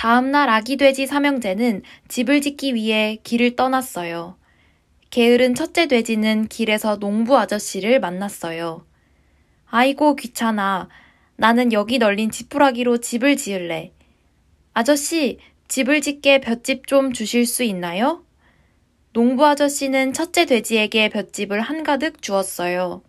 다음날 아기 돼지 삼형제는 집을 짓기 위해 길을 떠났어요. 게으른 첫째 돼지는 길에서 농부 아저씨를 만났어요. 아이고 귀찮아. 나는 여기 널린 지푸라기로 집을 지을래. 아저씨, 집을 짓게 볏짚 좀 주실 수 있나요? 농부 아저씨는 첫째 돼지에게 볏짚을 한가득 주었어요.